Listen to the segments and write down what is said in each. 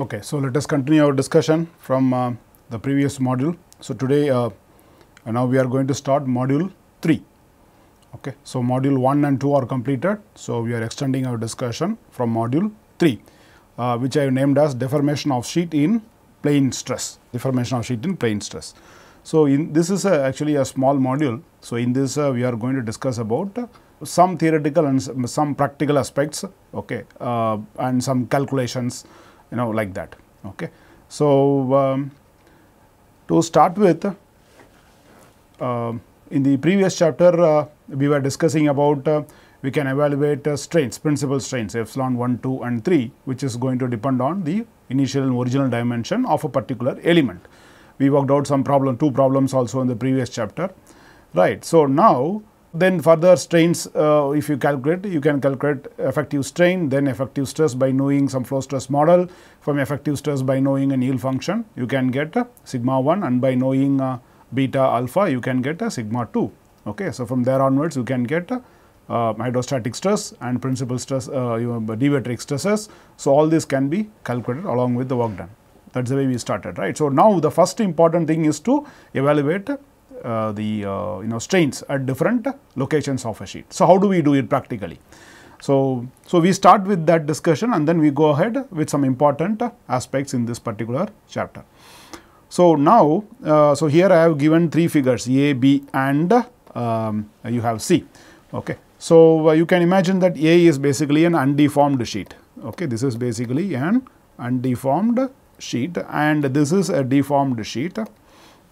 Okay, so let us continue our discussion from uh, the previous module. So today, uh, now we are going to start module 3. Okay, so module 1 and 2 are completed. So we are extending our discussion from module 3, uh, which I have named as deformation of sheet in plane stress, deformation of sheet in plane stress. So in this is a, actually a small module. So in this uh, we are going to discuss about uh, some theoretical and some, practical aspects, okay, uh, and some calculations, you know, like that. Okay. So um, to start with, uh, in the previous chapter, uh, we were discussing about uh, we can evaluate uh, strains, principal strains epsilon 1, 2 and 3, which is going to depend on the initial and original dimension of a particular element. We worked out some problem, two problems also in the previous chapter, right. So now, then further strains, uh, if you calculate, you can calculate effective strain, then effective stress by knowing some flow stress model. From effective stress by knowing an yield function, you can get sigma 1 and by knowing beta alpha, you can get a sigma 2. Okay. So, from there onwards, you can get uh, hydrostatic stress and principal stress, uh, deviatoric stresses. So, all this can be calculated along with the work done. That is the way we started, right. So, now the first important thing is to evaluate uh, the uh, you know strains at different locations of a sheet. So, how do we do it practically? So, so we start with that discussion and then we go ahead with some important aspects in this particular chapter. So, now, uh, so here I have given three figures A, B and um, you have C. Okay. So, uh, you can imagine that A is basically an undeformed sheet. Okay. This is basically an undeformed sheet and this is a deformed sheet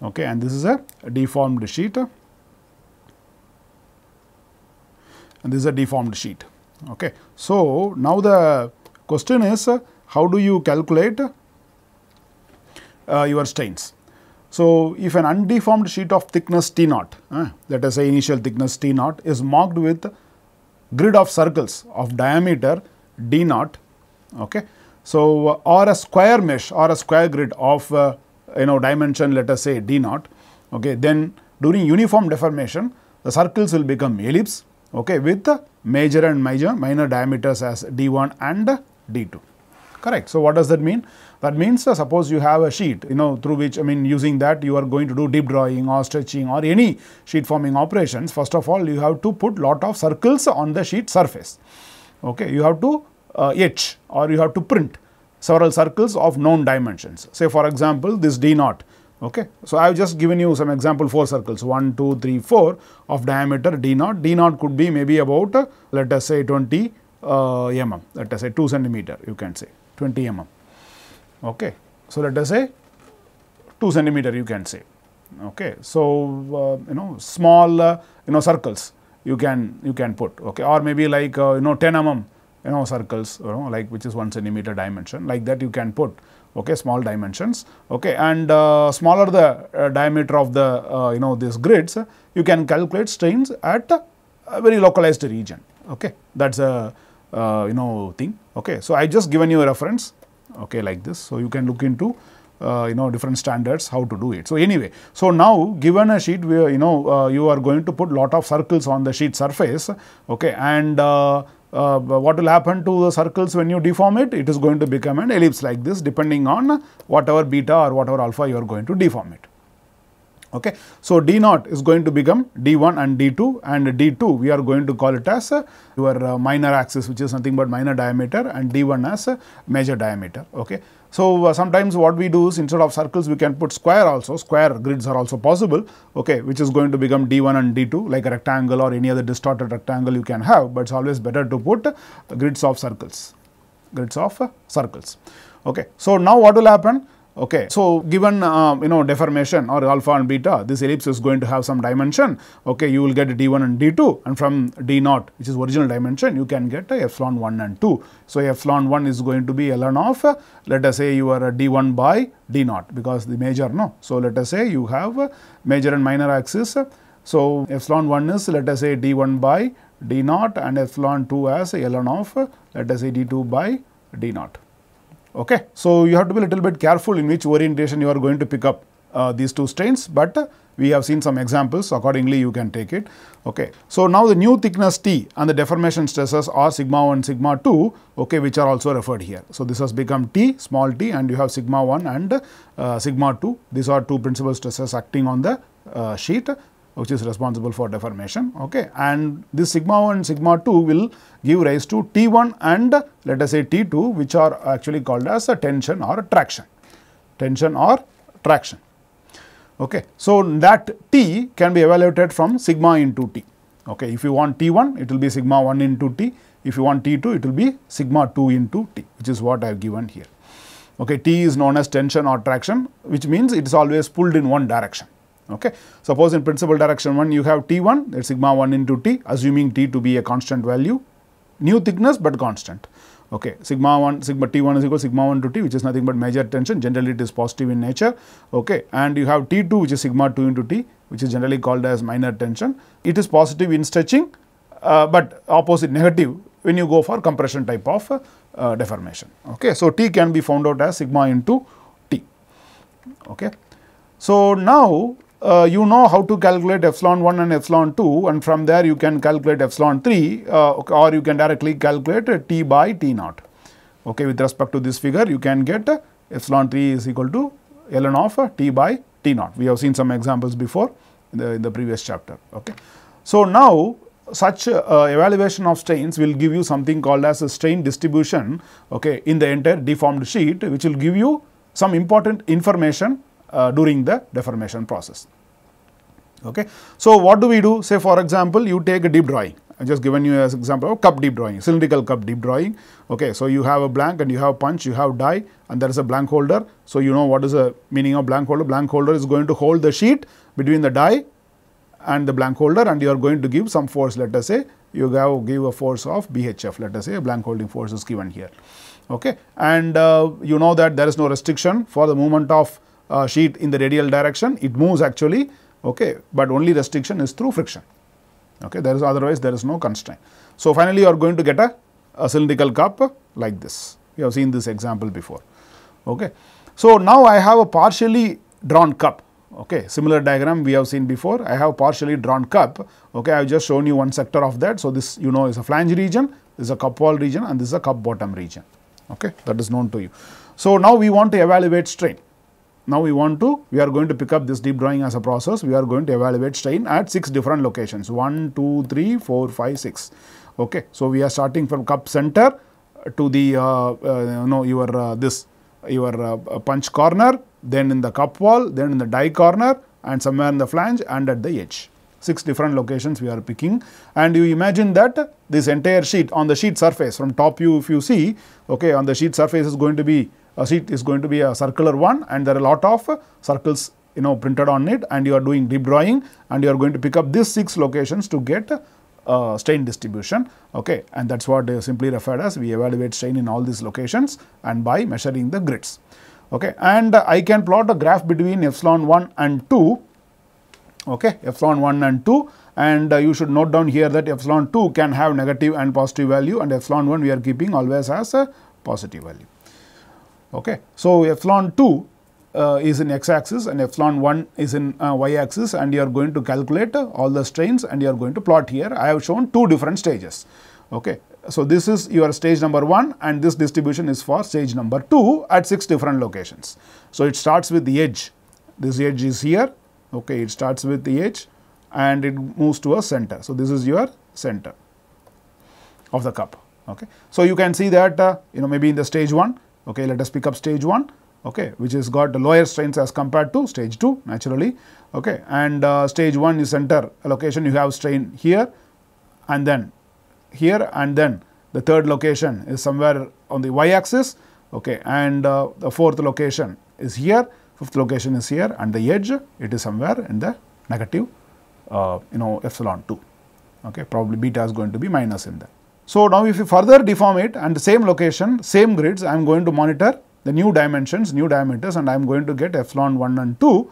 okay, and this is a deformed sheet and this is a deformed sheet. Okay. So, now the question is how do you calculate uh, your strains. So, if an undeformed sheet of thickness T naught, uh, let us say initial thickness T naught is marked with grid of circles of diameter D naught, okay. So, uh, or a square mesh or a square grid of uh, you know dimension let us say D naught, okay, then during uniform deformation the circles will become ellipse okay, with major and major minor diameters as D1 and D2 correct. So, what does that mean? That means uh, suppose you have a sheet you know through which I mean using that you are going to do deep drawing or stretching or any sheet forming operations first of all you have to put lot of circles on the sheet surface. Okay. You have to uh, etch or you have to print several circles of known dimensions say for example this D naught. Okay. So, I have just given you some example 4 circles 1, 2, 3, 4 of diameter D naught. D naught could be maybe about uh, let us say 20 uh, mm let us say 2 centimeter you can say 20 mm. Okay. So, let us say 2 centimeter you can say. Okay. So, uh, you know small uh, you know circles you can you can put okay or maybe like uh, you know 10 mm you know circles you know like which is 1 centimeter dimension like that you can put okay small dimensions okay and uh, smaller the uh, diameter of the uh, you know these grids you can calculate strains at a very localized region okay. That's a uh, you know thing okay. So i just given you a reference okay like this. So you can look into uh, you know different standards how to do it. So anyway so now given a sheet where you know uh, you are going to put lot of circles on the sheet surface okay and uh, what will happen to the circles when you deform it? It is going to become an ellipse like this depending on whatever beta or whatever alpha you are going to deform it. Okay. So, D naught is going to become D1 and D2 and D2 we are going to call it as uh, your uh, minor axis which is nothing but minor diameter and D1 as uh, major diameter. Okay. So, sometimes what we do is instead of circles we can put square also square grids are also possible okay, which is going to become D1 and D2 like a rectangle or any other distorted rectangle you can have, but it is always better to put grids of circles grids of circles. Okay. So, now what will happen? Okay. So, given uh, you know deformation or alpha and beta this ellipse is going to have some dimension okay you will get d1 and d2 and from d naught which is original dimension you can get a epsilon 1 and 2. So, epsilon 1 is going to be ln of uh, let us say you are d1 by d naught because the major no. So, let us say you have major and minor axis. So, epsilon 1 is let us say d1 by d naught and epsilon 2 as ln of let us say d2 by d naught. Okay. So, you have to be a little bit careful in which orientation you are going to pick up uh, these two strains, but uh, we have seen some examples accordingly you can take it. Okay. So, now the new thickness T and the deformation stresses are sigma 1 sigma 2 okay, which are also referred here. So, this has become T small t and you have sigma 1 and uh, sigma 2 these are two principal stresses acting on the uh, sheet which is responsible for deformation okay? And this sigma 1 sigma 2 will give rise to T1 and let us say T2 which are actually called as a tension or a traction. Tension or traction okay? So that T can be evaluated from sigma into T okay? If you want T1 it will be sigma 1 into T. If you want T2 it will be sigma 2 into T which is what I have given here okay? T is known as tension or traction which means it is always pulled in one direction Okay. Suppose in principal direction 1 you have T1 that is sigma 1 into T assuming T to be a constant value new thickness but constant. Okay. Sigma 1 sigma T1 is equal to sigma 1 to T which is nothing but major tension generally it is positive in nature okay. and you have T2 which is sigma 2 into T which is generally called as minor tension. It is positive in stretching uh, but opposite negative when you go for compression type of uh, deformation. Okay. So, T can be found out as sigma into T. Okay. So, now uh, you know how to calculate epsilon 1 and epsilon 2 and from there you can calculate epsilon 3 uh, or you can directly calculate t by t naught. Okay, with respect to this figure you can get epsilon 3 is equal to ln of t by t naught. We have seen some examples before in the, in the previous chapter. Okay. So, now such uh, evaluation of strains will give you something called as a strain distribution okay, in the entire deformed sheet which will give you some important information uh, during the deformation process. Okay. So, what do we do? Say for example, you take a deep drawing. I just given you as example of cup deep drawing, cylindrical cup deep drawing. Okay. So, you have a blank and you have punch, you have die and there is a blank holder. So, you know what is the meaning of blank holder? Blank holder is going to hold the sheet between the die and the blank holder and you are going to give some force let us say you have give a force of BHF let us say a blank holding force is given here. Okay. And uh, you know that there is no restriction for the movement of uh, sheet in the radial direction, it moves actually, okay, but only restriction is through friction. Okay, there is otherwise there is no constraint. So, finally, you are going to get a, a cylindrical cup like this. You have seen this example before. Okay. So, now I have a partially drawn cup. Okay, similar diagram we have seen before. I have partially drawn cup. Okay, I have just shown you one sector of that. So, this you know is a flange region, this is a cup wall region and this is a cup bottom region. Okay, that is known to you. So, now we want to evaluate strain. Now, we want to, we are going to pick up this deep drawing as a process. We are going to evaluate strain at 6 different locations 1, 2, 3, 4, 5, 6. Okay. So, we are starting from cup center to the, uh, uh, you know, your uh, this, your uh, punch corner, then in the cup wall, then in the die corner and somewhere in the flange and at the edge. 6 different locations we are picking and you imagine that this entire sheet on the sheet surface from top view if you see, okay, on the sheet surface is going to be a sheet is going to be a circular one and there are a lot of circles you know printed on it and you are doing deep drawing and you are going to pick up these 6 locations to get uh, strain distribution. Okay. And that is what they simply referred as. We evaluate strain in all these locations and by measuring the grids. Okay. And uh, I can plot a graph between epsilon 1 and 2 okay. Epsilon 1 and 2 and uh, you should note down here that epsilon 2 can have negative and positive value and epsilon 1 we are keeping always as a positive value Okay. So, epsilon 2 uh, is in x axis and epsilon 1 is in uh, y axis and you are going to calculate all the strains and you are going to plot here. I have shown two different stages. Okay. So, this is your stage number 1 and this distribution is for stage number 2 at 6 different locations. So, it starts with the edge, this edge is here, okay. it starts with the edge and it moves to a center. So, this is your center of the cup. Okay. So, you can see that uh, you know maybe in the stage 1 Okay, let us pick up stage 1, okay, which has got the lower strains as compared to stage 2 naturally. Okay, and uh, stage 1 is center location. You have strain here and then here and then the third location is somewhere on the y axis okay, and uh, the fourth location is here, fifth location is here and the edge it is somewhere in the negative uh, you know epsilon 2 okay, probably beta is going to be minus in there. So, now if you further deform it and the same location, same grids, I am going to monitor the new dimensions, new diameters and I am going to get epsilon 1 and 2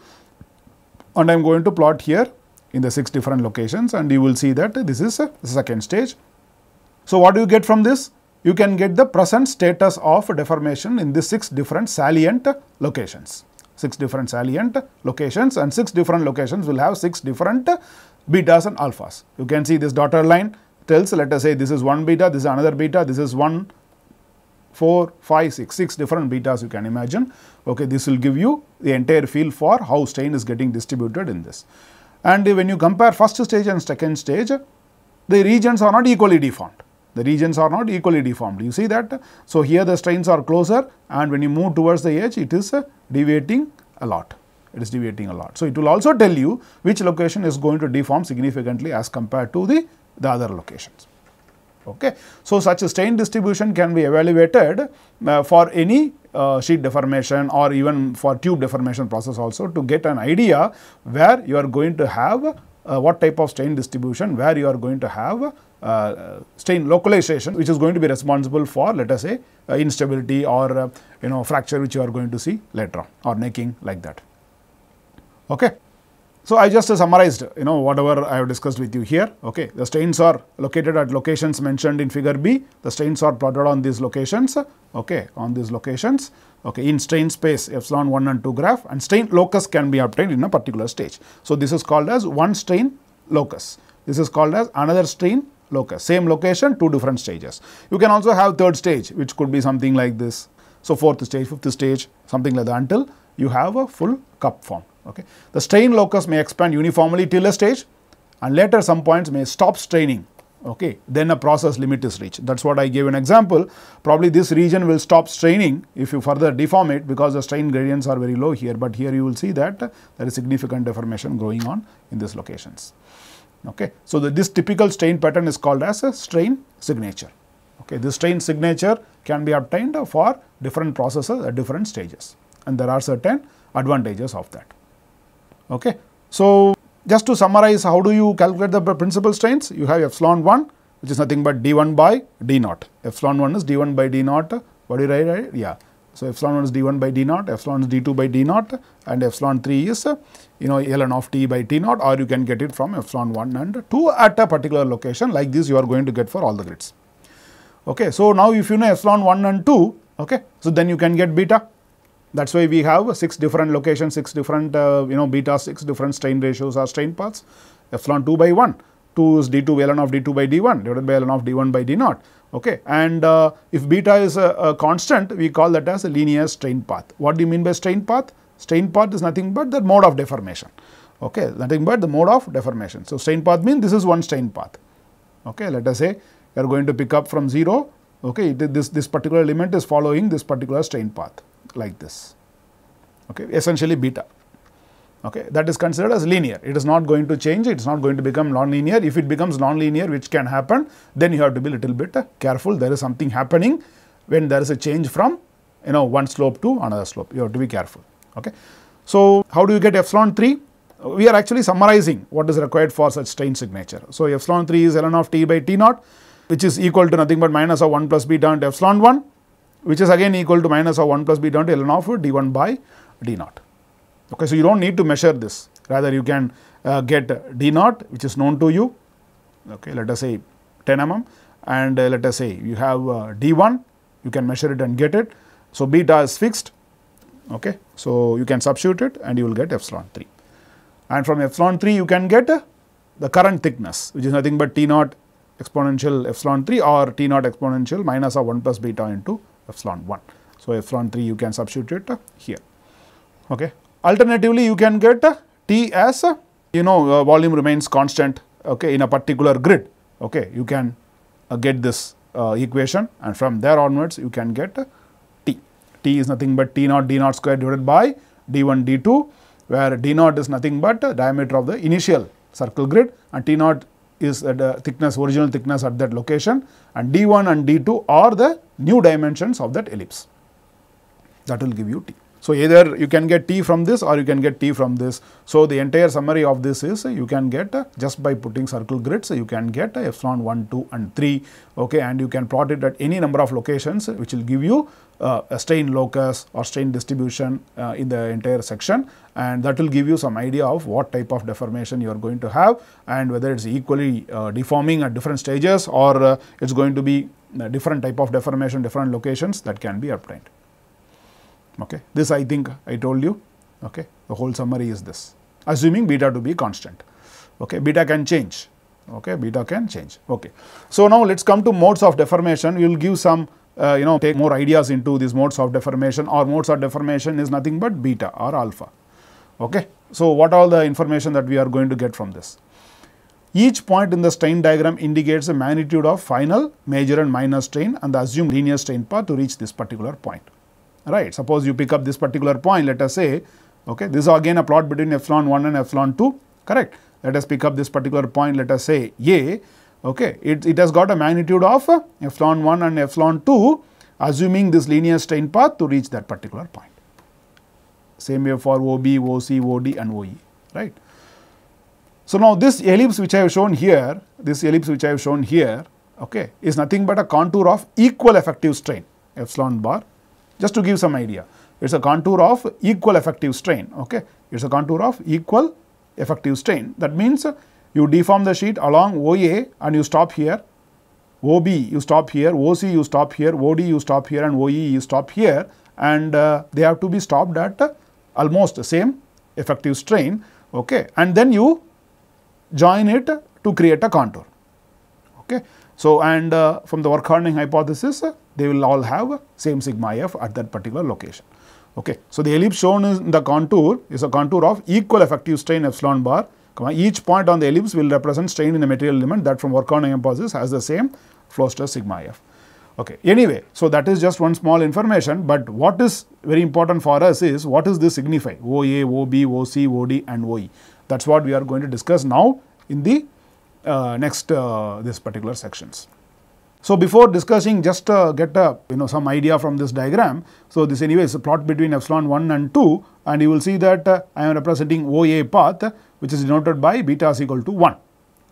and I am going to plot here in the 6 different locations and you will see that this is a second stage. So, what do you get from this? You can get the present status of deformation in the 6 different salient locations. 6 different salient locations and 6 different locations will have 6 different betas and alphas. You can see this dotted line tells let us say this is one beta, this is another beta, this is one, four, five, six, six different betas you can imagine. Okay, this will give you the entire feel for how strain is getting distributed in this. And when you compare first stage and second stage, the regions are not equally deformed. The regions are not equally deformed. You see that? So, here the strains are closer and when you move towards the edge, it is uh, deviating a lot it is deviating a lot. So, it will also tell you which location is going to deform significantly as compared to the, the other locations. Okay. So, such a strain distribution can be evaluated uh, for any uh, sheet deformation or even for tube deformation process also to get an idea where you are going to have uh, what type of strain distribution, where you are going to have uh, strain localization which is going to be responsible for let us say uh, instability or uh, you know fracture which you are going to see later on or necking like that. Okay. So, I just summarized you know whatever I have discussed with you here. Okay. The strains are located at locations mentioned in figure B. The strains are plotted on these locations. Okay. On these locations. Okay. In strain space epsilon 1 and 2 graph and strain locus can be obtained in a particular stage. So, this is called as one strain locus. This is called as another strain locus. Same location, two different stages. You can also have third stage which could be something like this. So, fourth stage, fifth stage, something like that until you have a full cup form. Okay. The strain locus may expand uniformly till a stage and later some points may stop straining. Okay. Then a process limit is reached. That is what I gave an example. Probably this region will stop straining if you further deform it because the strain gradients are very low here, but here you will see that uh, there is significant deformation going on in these locations. Okay. So, the, this typical strain pattern is called as a strain signature. Okay. This strain signature can be obtained for different processes at different stages and there are certain advantages of that. Okay. So, just to summarize how do you calculate the principal strains? You have epsilon 1 which is nothing but d1 by d naught. Epsilon 1 is d1 by d naught. What do you write? right? Yeah. So, epsilon 1 is d1 by d naught, epsilon is d2 by d naught and epsilon 3 is you know ln of t by t naught or you can get it from epsilon 1 and 2 at a particular location like this you are going to get for all the grids. Okay. So, now if you know epsilon 1 and 2, okay, so then you can get beta that is why we have 6 different locations, 6 different uh, you know beta 6 different strain ratios or strain paths epsilon 2 by 1, 2 is d2 ln of d2 by d1 divided by ln of d1 by d naught. Okay. And uh, if beta is a, a, constant, we call that as a linear strain path. What do you mean by strain path? Strain path is nothing but the mode of deformation. Okay. Nothing but the mode of deformation. So, strain path means this is one strain path. Okay. Let us say you are going to pick up from 0. Okay. this, this particular element is following this particular strain path like this, okay, essentially beta. Okay, that is considered as linear. It is not going to change. It is not going to become non-linear. If it becomes non-linear, which can happen, then you have to be a little bit uh, careful. There is something happening when there is a change from you know one slope to another slope. You have to be careful. Okay. So, how do you get epsilon 3? We are actually summarizing what is required for such strain signature. So, epsilon 3 is ln of t by t naught, which is equal to nothing but minus of 1 plus beta into epsilon 1 which is again equal to minus of 1 plus b down to ln of d1 by d naught. Okay, so, you do not need to measure this rather you can uh, get d naught which is known to you okay, let us say 10 mm and uh, let us say you have uh, d1 you can measure it and get it. So, beta is fixed okay. So, you can substitute it and you will get epsilon 3 and from epsilon 3 you can get the current thickness which is nothing but t naught exponential epsilon 3 or t naught exponential minus of 1 plus beta into epsilon 1. So, epsilon 3 you can substitute it here. Okay. Alternatively, you can get T as you know uh, volume remains constant okay, in a particular grid. Okay. You can uh, get this uh, equation and from there onwards you can get T. T is nothing but T naught D naught square divided by D1 D2 where D naught is nothing but diameter of the initial circle grid and T naught is the thickness original thickness at that location and d1 and d2 are the new dimensions of that ellipse that will give you t. So, either you can get t from this or you can get t from this. So, the entire summary of this is you can get uh, just by putting circle grids you can get uh, epsilon 1, 2 and 3 okay, and you can plot it at any number of locations which will give you uh, a strain locus or strain distribution uh, in the entire section and that will give you some idea of what type of deformation you are going to have and whether it is equally uh, deforming at different stages or uh, it is going to be different type of deformation different locations that can be obtained. Okay. This I think I told you Okay. The whole summary is this, assuming beta to be constant. Okay. Beta can change. Okay. Beta can change. Okay. So, now let us come to modes of deformation. We will give some uh, you know take more ideas into these modes of deformation or modes of deformation is nothing but beta or alpha. Okay. So, what all the information that we are going to get from this? Each point in the strain diagram indicates the magnitude of final, major and minor strain and the assumed linear strain path to reach this particular point. Right. Suppose you pick up this particular point, let us say, okay, this is again a plot between epsilon 1 and epsilon 2, correct. Let us pick up this particular point, let us say A, okay, it, it has got a magnitude of epsilon 1 and epsilon 2, assuming this linear strain path to reach that particular point. Same way for OB, OC, OD and OE, right. So, now this ellipse which I have shown here, this ellipse which I have shown here, okay, is nothing but a contour of equal effective strain, epsilon bar, just to give some idea. It is a contour of equal effective strain, okay. It is a contour of equal effective strain. That means you deform the sheet along OA and you stop here, OB you stop here, OC you stop here, OD you stop here and OE you stop here and uh, they have to be stopped at uh, almost the same effective strain, okay. And then you join it to create a contour. Okay. So, and uh, from the work hardening hypothesis, they will all have same sigma f at that particular location. Okay. So, the ellipse shown in the contour is a contour of equal effective strain epsilon bar, each point on the ellipse will represent strain in the material element that from work hardening hypothesis has the same flow stress sigma f. Okay. Anyway, so that is just one small information, but what is very important for us is what does this signify OA, OB, OC, OD and OE. That is what we are going to discuss now in the uh, next uh, this particular sections. So, before discussing just uh, get a you know some idea from this diagram. So, this anyway is a plot between epsilon 1 and 2 and you will see that uh, I am representing OA path which is denoted by beta is equal to 1.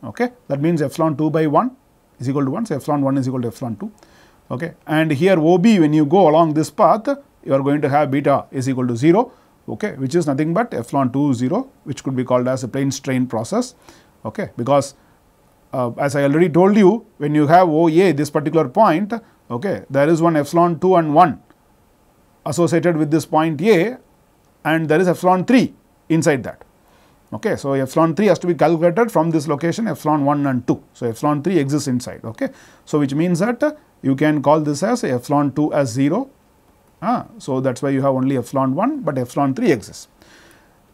Okay. That means epsilon 2 by 1 is equal to 1. So, epsilon 1 is equal to epsilon 2. Okay. And here OB when you go along this path you are going to have beta is equal to 0 okay, which is nothing but epsilon 2 0 which could be called as a plane strain process okay, because uh, as I already told you when you have OA this particular point okay, there is one epsilon 2 and 1 associated with this point A and there is epsilon 3 inside that. Okay. So, epsilon 3 has to be calculated from this location epsilon 1 and 2. So, epsilon 3 exists inside. Okay. So, which means that uh, you can call this as epsilon 2 as 0 Ah, so, that is why you have only epsilon 1, but epsilon 3 exists.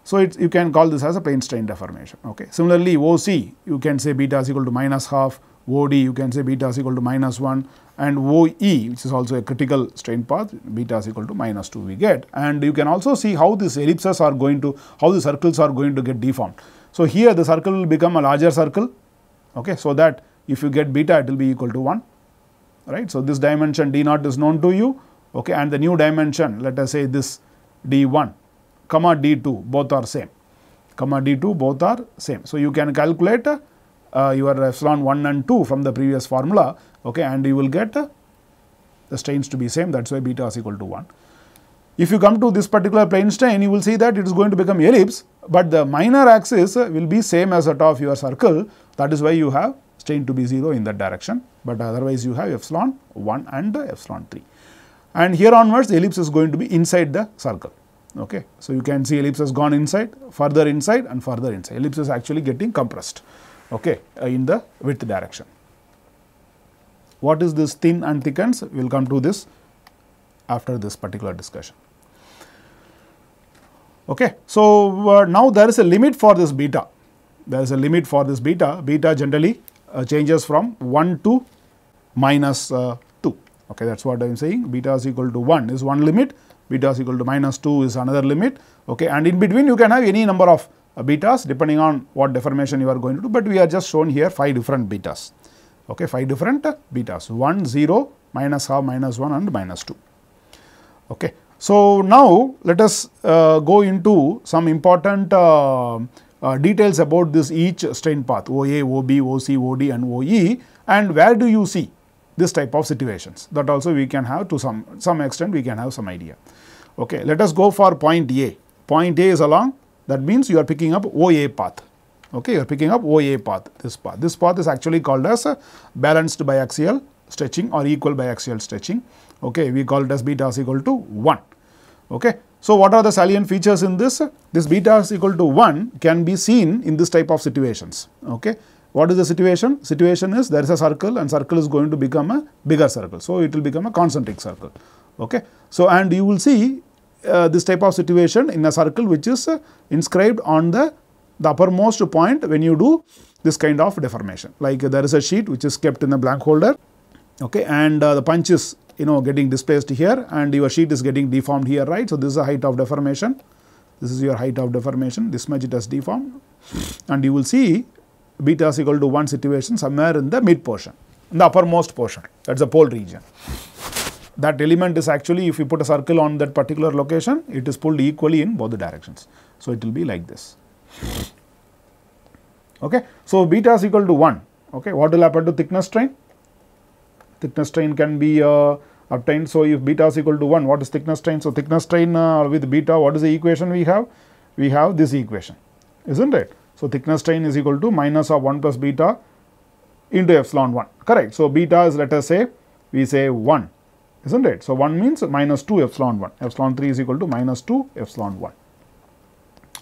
So, you can call this as a plane strain deformation. Okay. Similarly, OC you can say beta is equal to minus half, OD you can say beta is equal to minus 1 and OE which is also a critical strain path beta is equal to minus 2 we get and you can also see how these ellipses are going to how the circles are going to get deformed. So, here the circle will become a larger circle okay, so that if you get beta it will be equal to 1 right. So, this dimension d naught is known to you okay, and the new dimension let us say this d1 comma d2 both are same comma d2 both are same. So, you can calculate uh, your epsilon 1 and 2 from the previous formula okay, and you will get uh, the strains to be same that is why beta is equal to 1. If you come to this particular plane strain, you will see that it is going to become ellipse, but the minor axis will be same as that of your circle that is why you have strain to be 0 in that direction, but otherwise you have epsilon 1 and epsilon 3 and here onwards the ellipse is going to be inside the circle. Okay. So, you can see ellipse has gone inside, further inside and further inside. Ellipse is actually getting compressed okay, uh, in the width direction. What is this thin and thickens? We will come to this after this particular discussion. Okay. So, uh, now there is a limit for this beta. There is a limit for this beta. Beta generally uh, changes from 1 to minus uh, okay that is what I am saying beta is equal to 1 is one limit, beta is equal to minus 2 is another limit okay and in between you can have any number of uh, betas depending on what deformation you are going to do, but we are just shown here 5 different betas okay 5 different uh, betas 1 0 minus half minus 1 and minus 2 okay. So, now let us uh, go into some important uh, uh, details about this each strain path OA, OB, OC, OD and OE and where do you see this type of situations that also we can have to some, some extent we can have some idea. Okay, let us go for point A. Point A is along that means you are picking up OA path. Okay, you are picking up OA path, this path. This path is actually called as balanced biaxial stretching or equal biaxial stretching. Okay, we call it as beta is equal to 1. Okay. So, what are the salient features in this? This beta is equal to 1 can be seen in this type of situations. Okay. What is the situation? Situation is there is a circle and circle is going to become a bigger circle. So, it will become a concentric circle. Okay. So, and you will see uh, this type of situation in a circle which is uh, inscribed on the, the uppermost point when you do this kind of deformation. Like there is a sheet which is kept in a blank holder okay, and uh, the punch is you know getting displaced here and your sheet is getting deformed here right. So, this is the height of deformation, this is your height of deformation, this much it has deformed and you will see beta is equal to 1 situation somewhere in the mid portion, in the uppermost portion that is the pole region. That element is actually if you put a circle on that particular location, it is pulled equally in both the directions. So, it will be like this. Okay. So, beta is equal to 1. Okay. What will happen to thickness strain? Thickness strain can be uh, obtained. So, if beta is equal to 1, what is thickness strain? So, thickness strain uh, with beta, what is the equation we have? We have this equation, is not it? So, thickness strain is equal to minus of 1 plus beta into epsilon 1, correct. So, beta is let us say, we say 1, is not it? So, 1 means minus 2 epsilon 1, epsilon 3 is equal to minus 2 epsilon 1.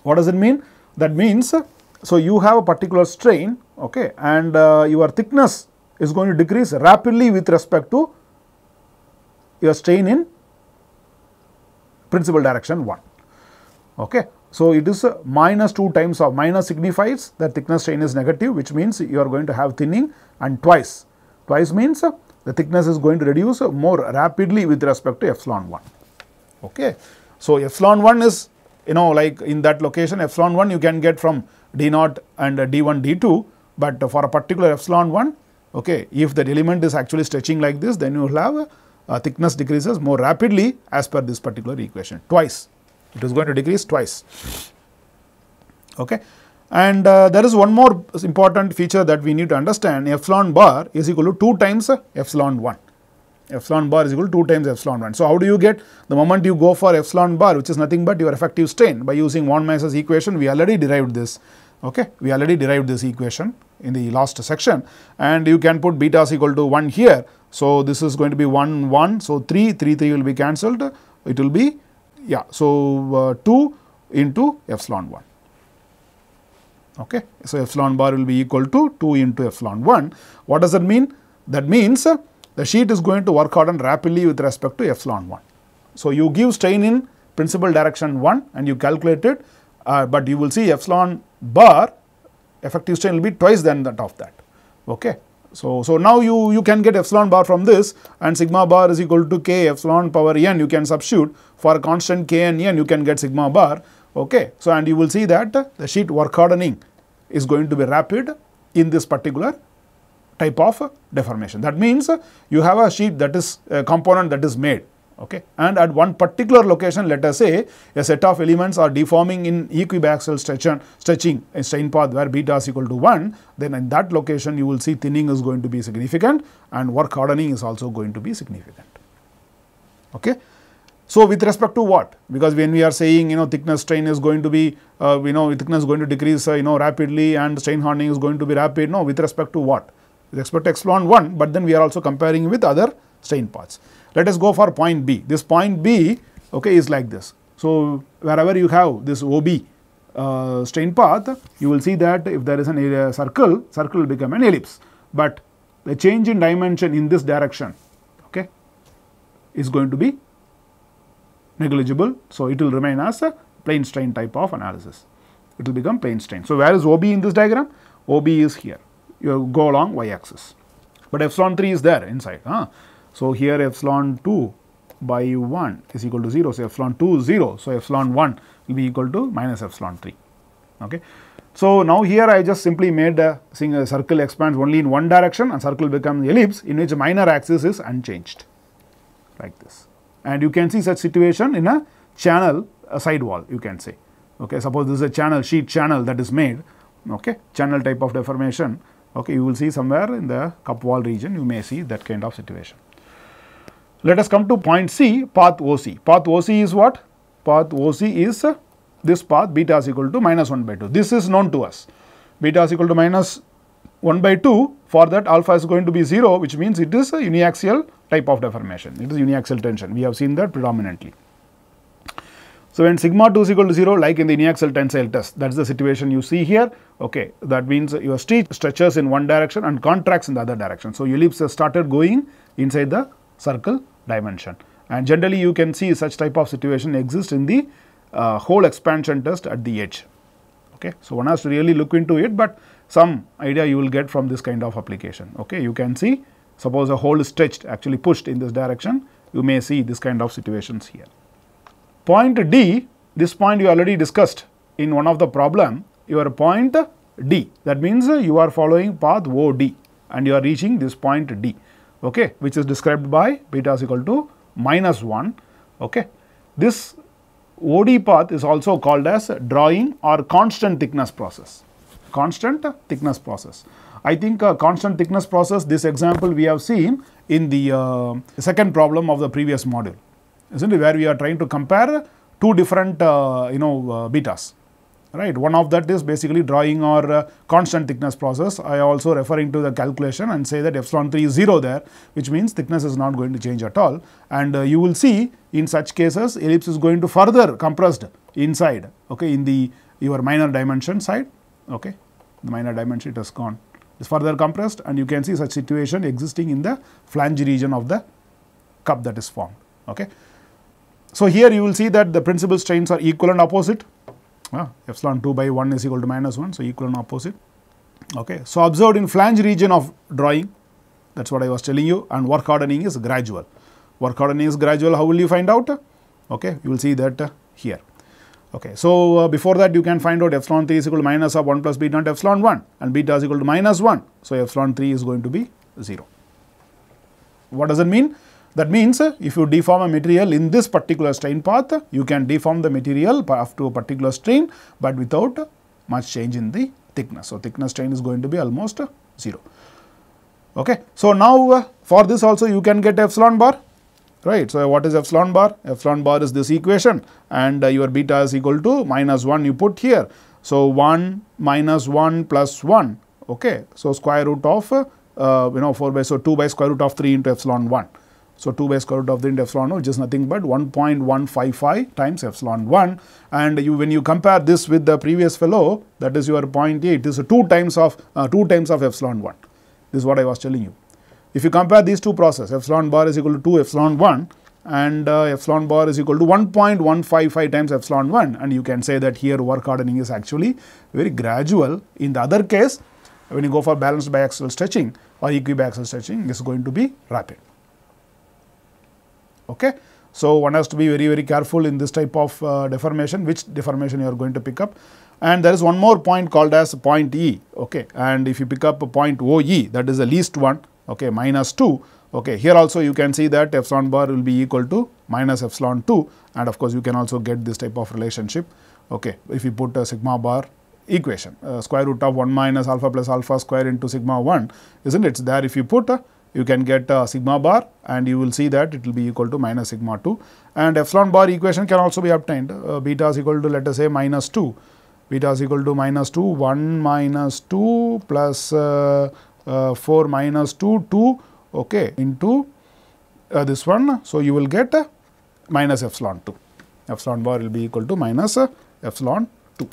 What does it mean? That means, so you have a particular strain, okay, and uh, your thickness is going to decrease rapidly with respect to your strain in principal direction 1. Okay. So, it is minus 2 times of minus signifies that thickness strain is negative which means you are going to have thinning and twice. Twice means the thickness is going to reduce more rapidly with respect to epsilon 1. Okay. So, epsilon 1 is you know like in that location epsilon 1 you can get from d naught and d1 d2, but for a particular epsilon 1 okay, if that element is actually stretching like this then you will have uh, thickness decreases more rapidly as per this particular equation twice it is going to decrease twice. Okay. And uh, there is one more important feature that we need to understand. Epsilon bar is equal to 2 times epsilon 1 epsilon bar is equal to 2 times epsilon 1. So, how do you get? The moment you go for epsilon bar which is nothing but your effective strain by using von Mises equation we already derived this. Okay? We already derived this equation in the last section. And you can put beta is equal to 1 here. So, this is going to be 1 1 so 3 3 3 will be cancelled. It will be yeah. So uh, 2 into epsilon 1 okay so epsilon bar will be equal to 2 into epsilon 1 what does that mean that means uh, the sheet is going to work harden rapidly with respect to epsilon 1. So, you give strain in principal direction 1 and you calculate it, uh, but you will see epsilon bar effective strain will be twice than that of that. Okay. So, so now you, you can get epsilon bar from this and sigma bar is equal to k epsilon power n you can substitute for a constant k and n you can get sigma bar. Okay. So, and you will see that the sheet work hardening is going to be rapid in this particular type of deformation. That means you have a sheet that is a component that is made okay and at one particular location let us say a set of elements are deforming in equiaxial stretching stretching a strain path where beta is equal to 1 then in that location you will see thinning is going to be significant and work hardening is also going to be significant okay so, with respect to what? Because when we are saying you know thickness strain is going to be uh, you know thickness is going to decrease uh, you know rapidly and strain hardening is going to be rapid. No, with respect to what? with respect to epsilon 1, but then we are also comparing with other strain paths. Let us go for point B. This point B okay, is like this. So, wherever you have this OB uh, strain path, you will see that if there is an area circle, circle will become an ellipse, but the change in dimension in this direction okay, is going to be negligible. So, it will remain as a plane strain type of analysis. It will become plane strain. So, where is OB in this diagram? OB is here you go along y axis, but epsilon 3 is there inside. Huh? So, here epsilon 2 by 1 is equal to 0. So, epsilon 2 is 0. So, epsilon 1 will be equal to minus epsilon 3. Okay. So, now here I just simply made a single circle expands only in one direction and circle becomes ellipse in which minor axis is unchanged like this. And you can see such situation in a channel a side wall you can say. Okay. Suppose this is a channel sheet channel that is made okay channel type of deformation okay, you will see somewhere in the cup wall region you may see that kind of situation. Let us come to point C path OC. Path OC is what? Path OC is uh, this path beta is equal to minus 1 by 2. This is known to us. Beta is equal to minus 1 by 2 for that alpha is going to be 0 which means it is a uniaxial type of deformation. It is uniaxial tension. We have seen that predominantly. So, when sigma 2 is equal to 0 like in the uniaxial tensile test that is the situation you see here okay that means your street stretches in one direction and contracts in the other direction. So, ellipse has started going inside the circle dimension and generally you can see such type of situation exist in the uh, hole expansion test at the edge. Okay. So, one has to really look into it, but some idea you will get from this kind of application. Okay. You can see suppose a hole is stretched actually pushed in this direction you may see this kind of situations here. Point D, this point you already discussed in one of the problem, your point D. That means you are following path OD and you are reaching this point D, okay, which is described by beta is equal to minus 1. Okay. This OD path is also called as drawing or constant thickness process, constant thickness process. I think uh, constant thickness process, this example we have seen in the uh, second problem of the previous module isn't it? Where we are trying to compare two different uh, you know uh, betas right? One of that is basically drawing our uh, constant thickness process. I also referring to the calculation and say that epsilon 3 is 0 there which means thickness is not going to change at all. And you will see in such cases ellipse is going to further compressed inside okay in the your minor dimension side okay? The minor dimension it has gone is further compressed and you can see such situation existing in the flange region of the cup that is formed okay so, here you will see that the principal strains are equal and opposite uh, epsilon 2 by 1 is equal to minus 1. So, equal and opposite. Okay. So, observed in flange region of drawing that is what I was telling you and work hardening is gradual. Work hardening is gradual how will you find out? Okay. You will see that uh, here. Okay. So, uh, before that you can find out epsilon 3 is equal to minus of 1 plus beta and epsilon 1 and beta is equal to minus 1. So, epsilon 3 is going to be 0. What does it mean? That means, if you deform a material in this particular strain path, you can deform the material up to a particular strain, but without much change in the thickness. So, thickness strain is going to be almost 0. Okay. So, now for this also you can get epsilon bar right. So, what is epsilon bar? Epsilon bar is this equation and uh, your beta is equal to minus 1 you put here. So, 1 minus 1 plus 1 okay. So, square root of uh, you know 4 by so 2 by square root of 3 into epsilon 1 so, 2 by square root of the epsilon 1 which is nothing but 1.155 times epsilon 1 and you when you compare this with the previous fellow that is your 0.8 is 2 times of uh, 2 times of epsilon 1 this is what I was telling you. If you compare these two processes epsilon bar is equal to 2 epsilon 1 and uh, epsilon bar is equal to 1.155 times epsilon 1 and you can say that here work hardening is actually very gradual. In the other case when you go for balanced biaxial stretching or equibiaxial stretching is going to be rapid. Okay. So, one has to be very very careful in this type of uh, deformation which deformation you are going to pick up and there is one more point called as point E okay and if you pick up a point OE that is the least one okay minus 2 okay here also you can see that epsilon bar will be equal to minus epsilon 2 and of course you can also get this type of relationship. Okay if you put a sigma bar equation uh, square root of 1 minus alpha plus alpha square into sigma 1 isn't it? It's there if you put a you can get uh, sigma bar and you will see that it will be equal to minus sigma 2 and epsilon bar equation can also be obtained. Uh, beta is equal to let us say minus 2 beta is equal to minus 2 1 minus 2 plus uh, uh 4 minus 2 2 okay into uh, this one. So, you will get uh, minus epsilon 2 epsilon bar will be equal to minus epsilon 2.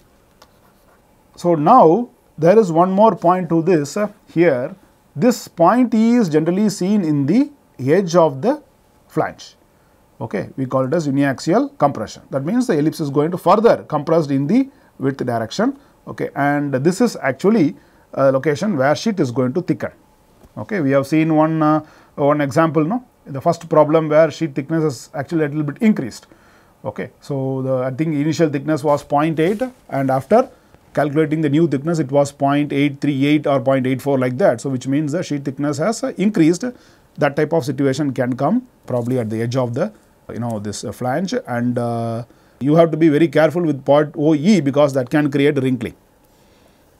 So, now there is one more point to this here this point E is generally seen in the edge of the flange. Okay. We call it as uniaxial compression. That means the ellipse is going to further compressed in the width direction. Okay. And this is actually a location where sheet is going to thicken. Okay. We have seen one, uh, one example no? the first problem where sheet thickness is actually a little bit increased. Okay. So, the I think initial thickness was 0.8 and after calculating the new thickness it was 0.838 or 0.84 like that. So, which means the sheet thickness has uh, increased that type of situation can come probably at the edge of the you know this uh, flange and uh, you have to be very careful with part OE because that can create wrinkling.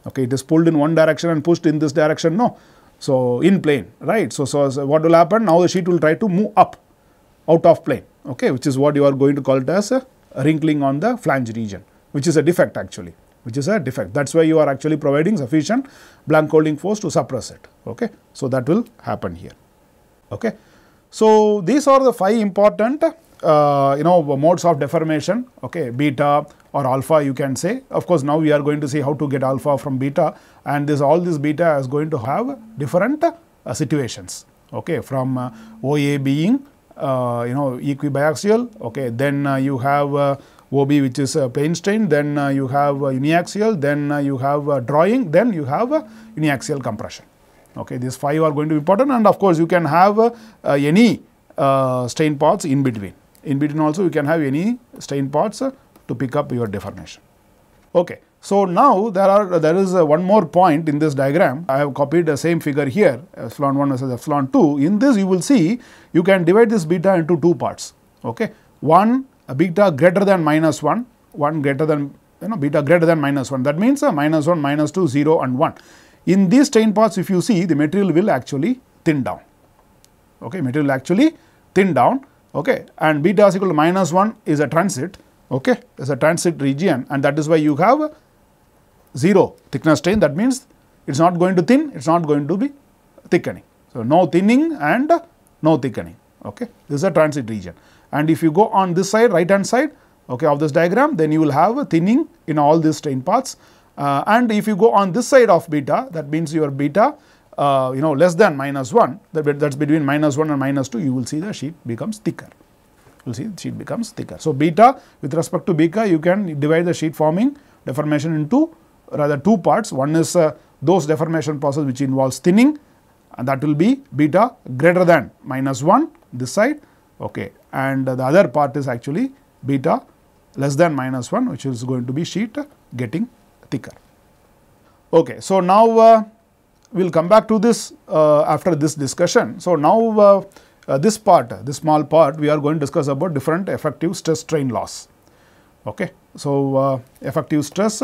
Okay, it is pulled in one direction and pushed in this direction no. So, in plane right. So, so, so what will happen now the sheet will try to move up out of plane okay which is what you are going to call it as a wrinkling on the flange region which is a defect actually which is a defect. That is why you are actually providing sufficient blank holding force to suppress it. Okay. So, that will happen here. Okay. So, these are the five important uh, you know modes of deformation okay beta or alpha you can say. Of course now we are going to see how to get alpha from beta and this all this beta is going to have different uh, situations okay from uh, OA being uh, you know equibiaxial okay then uh, you have uh, OB which is uh, plane strain then uh, you have uh, uniaxial then uh, you have drawing then you have uniaxial compression okay these five are going to be important and of course you can have any strain paths in between in between also you can have any strain paths uh, to pick up your deformation. Okay so now there are there is uh, one more point in this diagram. I have copied the same figure here epsilon 1 versus epsilon 2 in this you will see you can divide this beta into two parts okay? One beta greater than minus 1 1 greater than you know beta greater than minus 1 that means uh, minus 1 minus 2 0 and 1 in these strain paths if you see the material will actually thin down okay? Material actually thin down okay. And beta is equal to minus 1 is a transit. Okay. Is a transit region and that is why you have 0 thickness strain. That means it is not going to thin it is not going to be thickening. So no thinning and no thickening. Okay. This is a transit region. And if you go on this side right hand side okay of this diagram then you will have a thinning in all these strain paths. Uh, and if you go on this side of beta that means your beta uh, you know less than minus 1 that that's between minus 1 and minus 2 you will see the sheet becomes thicker. You will see the sheet becomes thicker. So beta with respect to beta you can divide the sheet forming deformation into rather two parts. One is uh, those deformation process which involves thinning and that will be beta greater than minus 1 this side okay. And the other part is actually beta less than minus 1 which is going to be sheet getting thicker. Okay, so now uh, we will come back to this uh, after this discussion. So now uh, uh, this part, this small part we are going to discuss about different effective stress strain loss. Okay. So effective stress,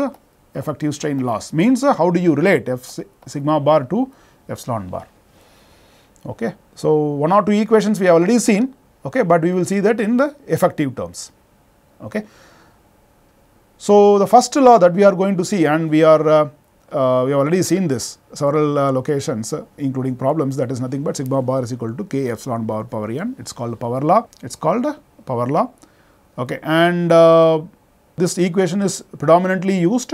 effective strain loss means how do you relate F sigma bar to epsilon bar. Okay. So one or two equations we have already seen, okay, but we will see that in the effective terms. Okay. So the first law that we are going to see and we are uh, uh, we have already seen this several uh, locations uh, including problems that is nothing but sigma bar is equal to k epsilon bar power n. It is called power law. It is called power law. Okay and uh, this equation is predominantly used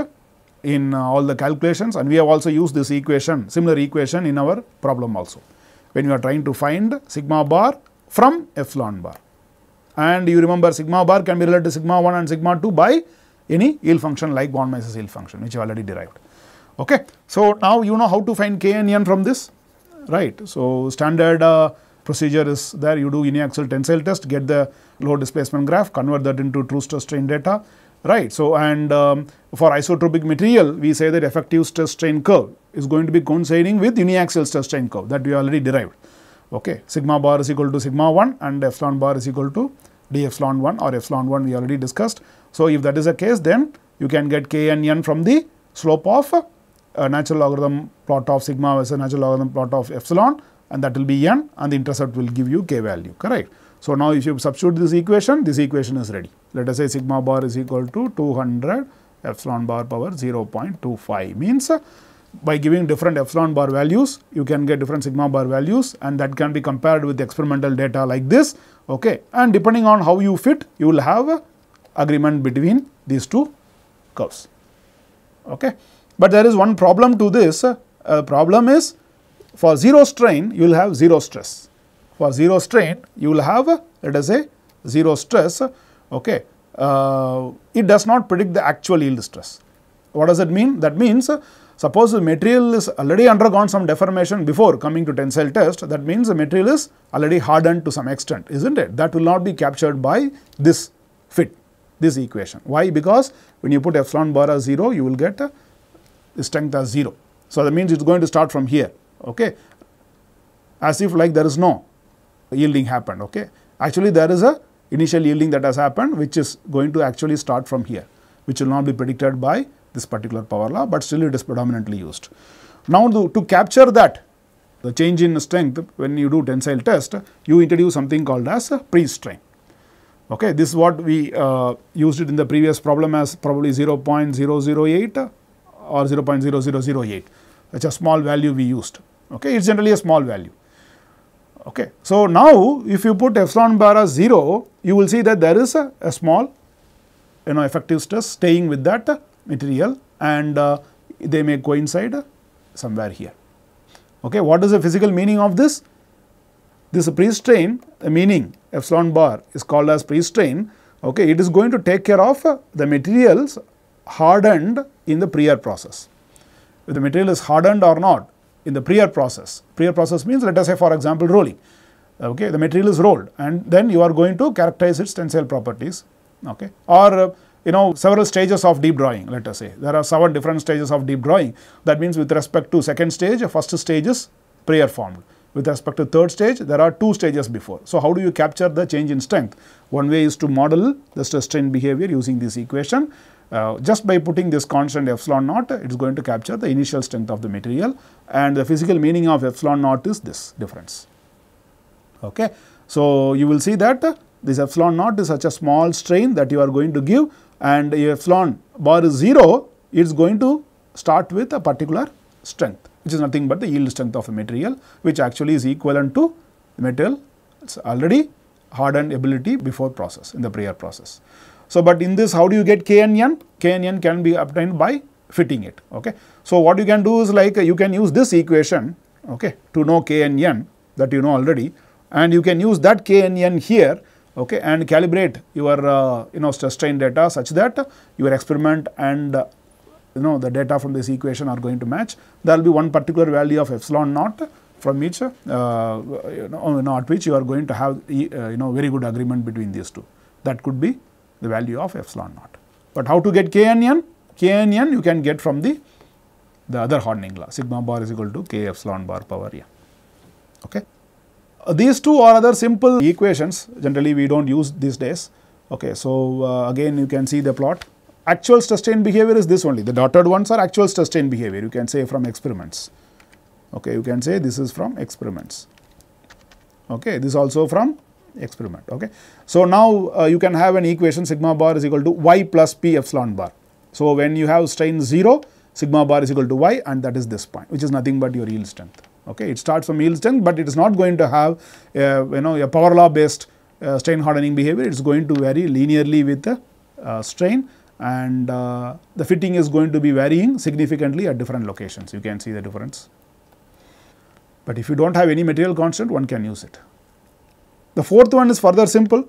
in uh, all the calculations and we have also used this equation similar equation in our problem also. When you are trying to find sigma bar from epsilon bar and you remember sigma bar can be related to sigma 1 and sigma 2 by any yield function like von Mises yield function which you already derived. Okay. So, now you know how to find k and n from this right. So, standard uh, procedure is there you do uniaxial tensile test get the load displacement graph convert that into true stress strain data right. So, and um, for isotropic material we say that effective stress strain curve is going to be coinciding with uniaxial stress strain curve that we already derived. Okay. Sigma bar is equal to sigma 1 and epsilon bar is equal to d epsilon 1 or epsilon 1 we already discussed. So, if that is the case then you can get k and n from the slope of a natural logarithm plot of sigma versus natural logarithm plot of epsilon and that will be n and the intercept will give you k value correct. So, now if you substitute this equation this equation is ready let us say sigma bar is equal to 200 epsilon bar power 0.25 means uh, by giving different epsilon bar values you can get different sigma bar values and that can be compared with experimental data like this okay and depending on how you fit you will have agreement between these two curves. Okay. But there is one problem to this, uh, problem is for 0 strain you will have 0 stress. For 0 strain you will have let us say 0 stress, okay. Uh, it does not predict the actual yield stress. What does it mean? That means uh, suppose the material is already undergone some deformation before coming to tensile test that means the material is already hardened to some extent is not it that will not be captured by this fit this equation. Why? Because when you put epsilon bar as 0, you will get uh, the strength as 0. So, that means it is going to start from here, okay, as if like there is no yielding happened, okay. Actually, there is a initial yielding that has happened, which is going to actually start from here, which will not be predicted by this particular power law, but still it is predominantly used. Now, to, to capture that, the change in strength when you do tensile test, you introduce something called as pre-strain. Okay, this is what we uh, used it in the previous problem as probably 0.008 or 0.0008. That's a small value we used. Okay, it's generally a small value. Okay. So, now if you put epsilon bar as 0, you will see that there is a, a small you know effective stress staying with that material and uh, they may coincide somewhere here. Okay. What is the physical meaning of this? This pre-strain the meaning epsilon bar is called as pre-strain. Okay. It is going to take care of the materials hardened in the pre-air process. If the material is hardened or not in the pre-air process, pre-air process means let us say for example rolling, okay, the material is rolled and then you are going to characterize its tensile properties. Okay, or uh, you know several stages of deep drawing let us say. There are seven different stages of deep drawing. That means with respect to second stage first stage is pre-air formed. With respect to third stage there are two stages before. So how do you capture the change in strength? One way is to model the stress strain behavior using this equation uh, just by putting this constant epsilon naught, it is going to capture the initial strength of the material and the physical meaning of epsilon naught is this difference. Okay. So, you will see that this epsilon naught is such a small strain that you are going to give and epsilon bar is 0, it is going to start with a particular strength which is nothing but the yield strength of a material which actually is equivalent to the material it's already hardened ability before process in the pre-air process. So, but in this how do you get K and N? K and N can be obtained by fitting it. Okay. So, what you can do is like you can use this equation okay, to know K and N that you know already and you can use that K and N here okay, and calibrate your uh, you know stress strain data such that your experiment and uh, you know the data from this equation are going to match. There will be one particular value of epsilon naught from each uh, you know, which you are going to have uh, you know very good agreement between these two. That could be the value of epsilon naught. But how to get k and n? k and n you can get from the, the other hardening law sigma bar is equal to k epsilon bar power n. Okay. Uh, these two are other simple equations generally we do not use these days. Okay. So, uh, again you can see the plot actual strain behavior is this only the dotted ones are actual strain behavior you can say from experiments. Okay. You can say this is from experiments. Okay. This also from experiment. Okay. So, now uh, you can have an equation sigma bar is equal to y plus p epsilon bar. So, when you have strain 0 sigma bar is equal to y and that is this point which is nothing but your yield strength. Okay. It starts from yield strength, but it is not going to have uh, you know a power law based uh, strain hardening behavior it is going to vary linearly with the uh, strain and uh, the fitting is going to be varying significantly at different locations you can see the difference. But if you do not have any material constant one can use it. The fourth one is further simple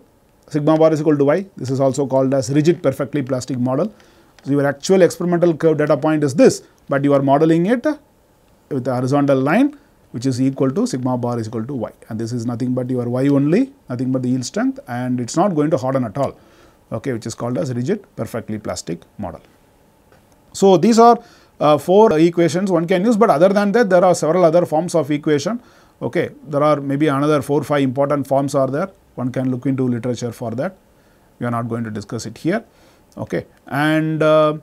sigma bar is equal to y. This is also called as rigid perfectly plastic model. So, your actual experimental curve data point is this, but you are modeling it with a horizontal line which is equal to sigma bar is equal to y and this is nothing but your y only nothing but the yield strength and it is not going to harden at all okay, which is called as rigid perfectly plastic model. So, these are uh, four equations one can use, but other than that there are several other forms of equation Okay. There are maybe another 4 or 5 important forms are there one can look into literature for that we are not going to discuss it here. Okay. And uh,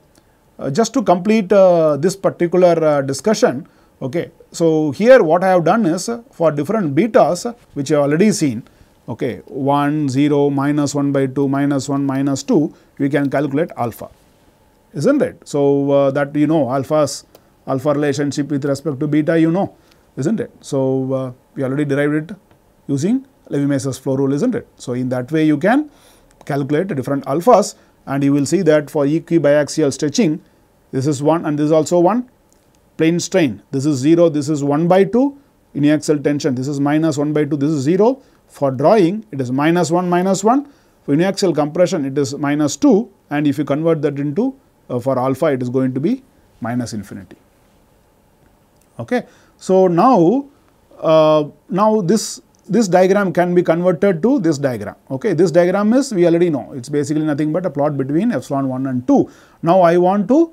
uh, just to complete uh, this particular uh, discussion okay. So, here what I have done is for different betas which you have already seen okay 1 0 minus 1 by 2 minus 1 minus 2 we can calculate alpha is not it. So, uh, that you know alpha's alpha relationship with respect to beta you know isn't it. So, uh, we already derived it using Levy-Mises flow rule isn't it. So, in that way you can calculate different alphas and you will see that for equibiaxial stretching this is 1 and this is also 1 plane strain this is 0 this is 1 by 2 uniaxial tension this is minus 1 by 2 this is 0 for drawing it is minus 1 minus 1 for uniaxial compression it is minus 2 and if you convert that into uh, for alpha it is going to be minus infinity. Okay. So, now, uh, now this this diagram can be converted to this diagram. Okay. This diagram is we already know it is basically nothing but a plot between epsilon 1 and 2. Now, I want to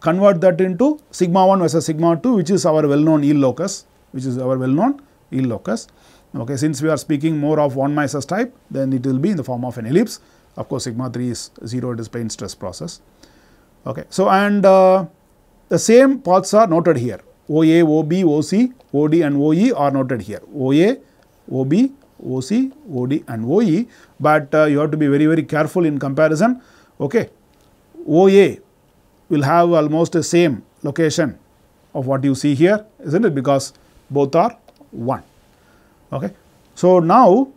convert that into sigma 1 versus sigma 2 which is our well known yield locus which is our well known yield locus. Okay. Since we are speaking more of von Mises type then it will be in the form of an ellipse of course, sigma 3 is 0 it is plane stress process. Okay. So, and uh, the same paths are noted here OA, OB, OC, OD and OE are noted here. OA, OB, OC, OD and OE, but uh, you have to be very very careful in comparison. Okay. OA will have almost the same location of what you see here isn't it because both are 1. Okay. So, now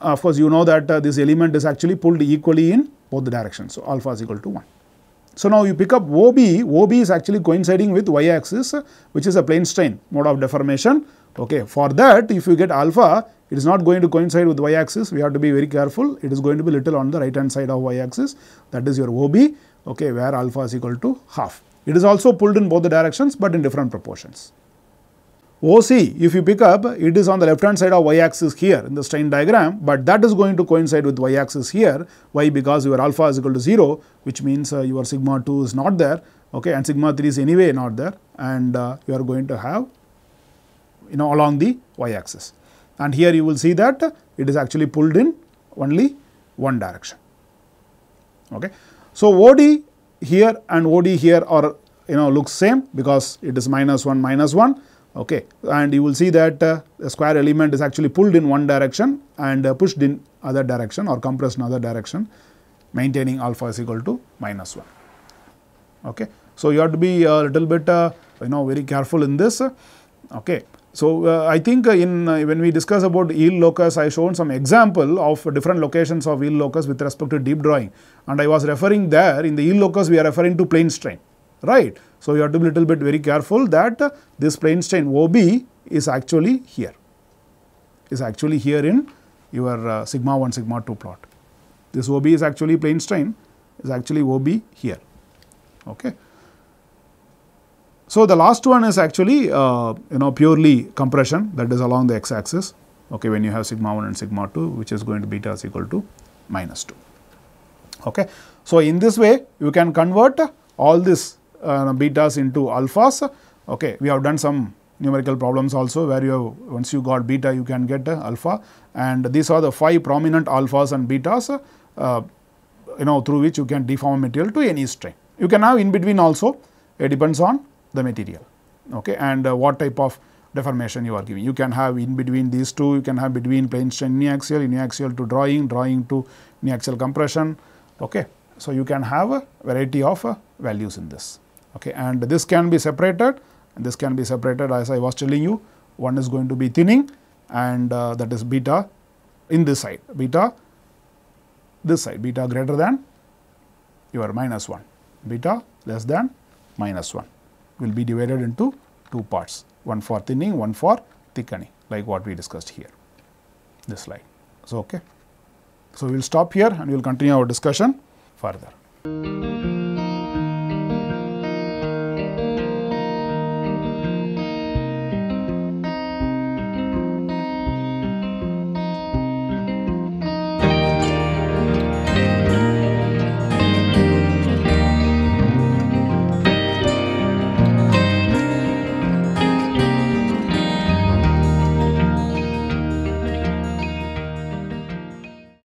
of course, you know that uh, this element is actually pulled equally in both the directions. So, alpha is equal to 1. So, now you pick up OB, OB is actually coinciding with y axis which is a plane strain mode of deformation. Okay. For that if you get alpha it is not going to coincide with y axis we have to be very careful it is going to be little on the right hand side of y axis that is your OB okay, where alpha is equal to half. It is also pulled in both the directions, but in different proportions. OC, if you pick up, it is on the left hand side of y axis here in the strain diagram, but that is going to coincide with y axis here. Why? Because your alpha is equal to 0, which means uh, your sigma 2 is not there, okay, and sigma 3 is anyway not there, and uh, you are going to have you know along the y axis. And here you will see that it is actually pulled in only one direction. Okay. So, OD here and OD here are you know looks same because it is minus 1 minus 1 okay. And you will see that uh, the square element is actually pulled in one direction and uh, pushed in other direction or compressed in other direction maintaining alpha is equal to minus 1 okay. So you have to be a little bit uh, you know very careful in this. Okay. So, uh, I think uh, in uh, when we discuss about yield locus, I shown some example of different locations of yield locus with respect to deep drawing. And I was referring there in the yield locus we are referring to plane strain, right. So, you have to be little bit very careful that this plane strain OB is actually here, is actually here in your uh, sigma 1 sigma 2 plot. This OB is actually plane strain is actually OB here, okay. So, the last one is actually uh, you know purely compression that is along the x axis okay, when you have sigma 1 and sigma 2 which is going to beta is equal to minus 2. Okay. So, in this way you can convert all these uh, betas into alphas. Okay. We have done some numerical problems also where you have once you got beta you can get alpha and these are the 5 prominent alphas and betas uh, you know through which you can deform material to any strain. You can have in between also it depends on the material okay, and uh, what type of deformation you are giving. You can have in between these two, you can have between plane strain uniaxial, uniaxial to drawing, drawing to uniaxial compression. Okay. So, you can have a variety of uh, values in this okay. and this can be separated this can be separated as I was telling you one is going to be thinning and uh, that is beta in this side beta this side beta greater than your minus 1 beta less than minus 1 will be divided into two parts, one for thinning, one for thickening like what we discussed here, this slide. So, okay. So, we will stop here and we will continue our discussion further.